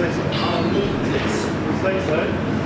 Say so.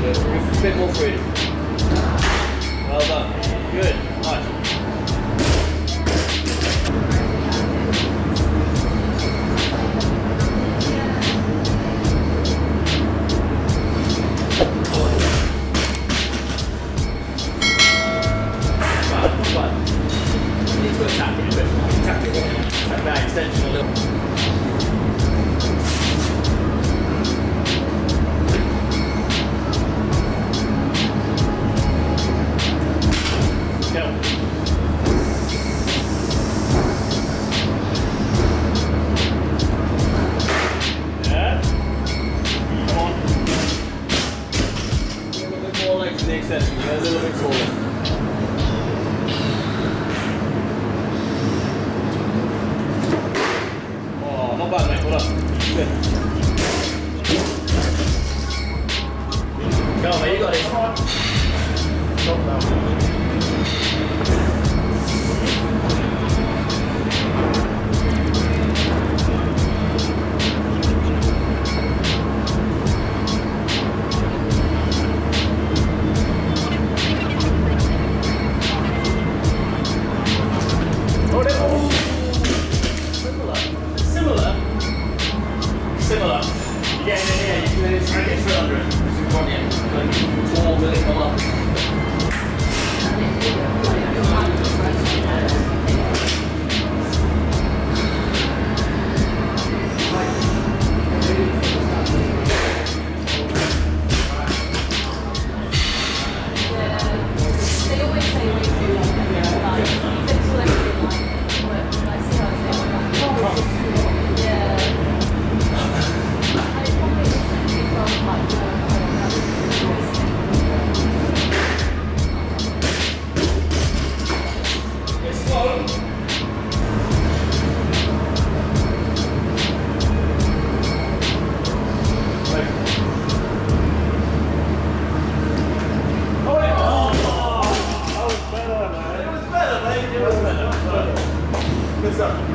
Bit. A bit more freedom.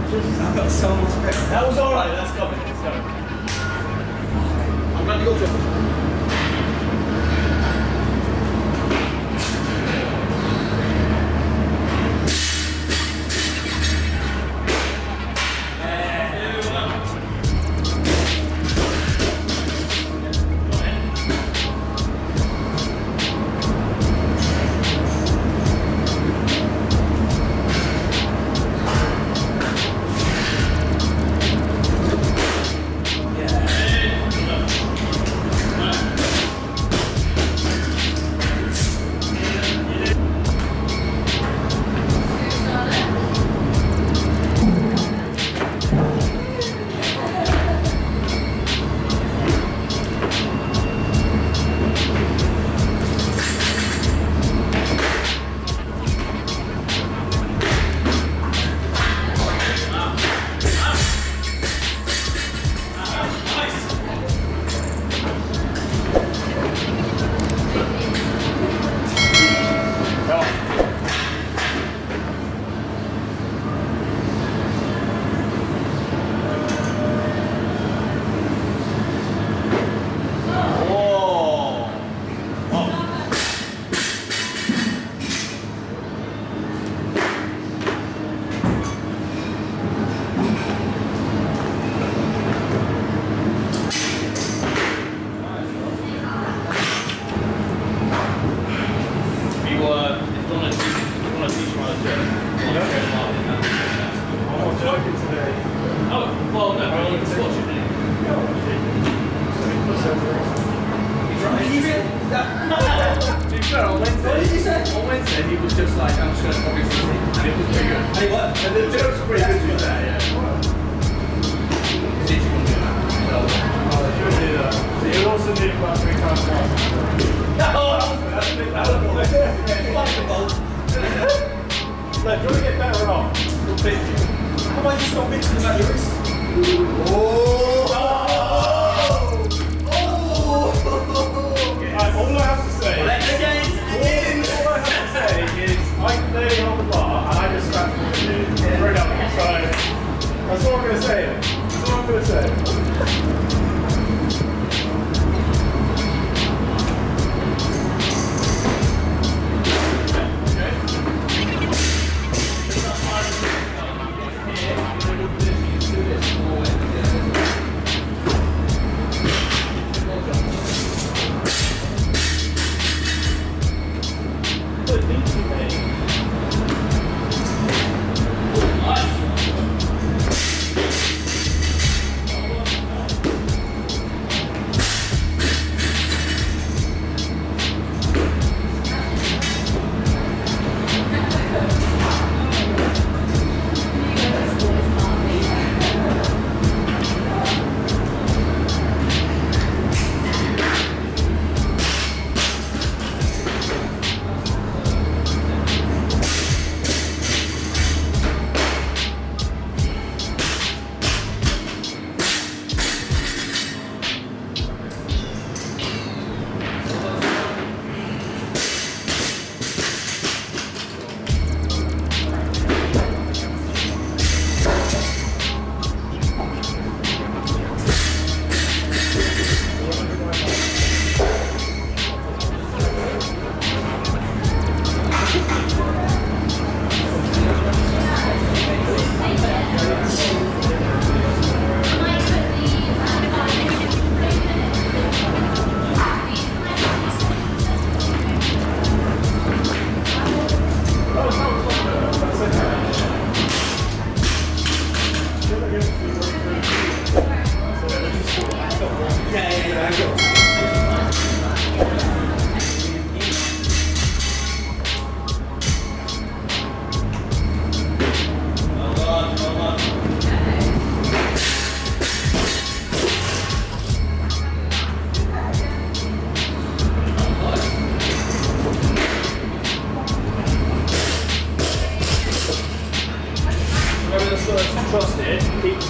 That was alright, that's coming, Let's go. I'm gonna go it. mixed my ears. Oh! Oh! oh. oh. All I have to say. All, I have to say is I clearly hold the bar and I just scratched it. Yeah. Straight up. So that's all I'm going to say. That's all I'm going to say.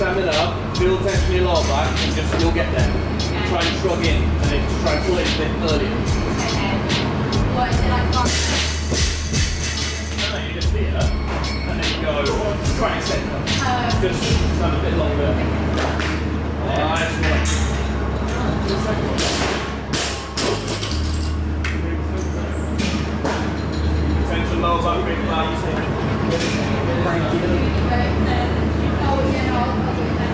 Up, feel tension in your lower back, and just you'll get there. Try and shrug in, and then try and pull it a bit earlier. Okay. What is it like? No, no, you just here, and then you go, try and centre. Uh, Just stand a bit longer. Nice one. Tension lower back, big back. Thank né? you.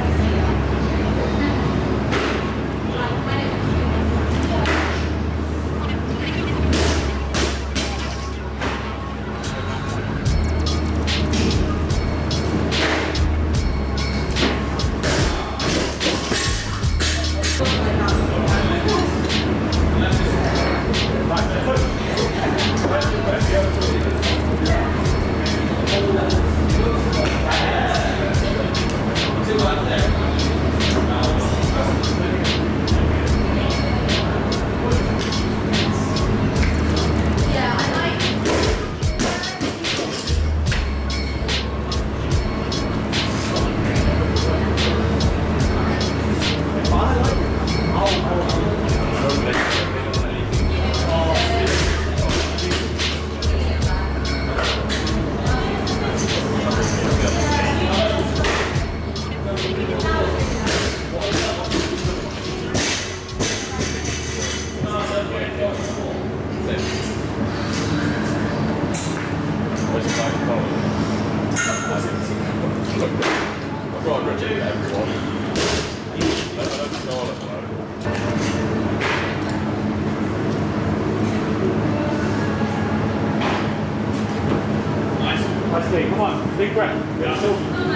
On, big breath. Yeah. So,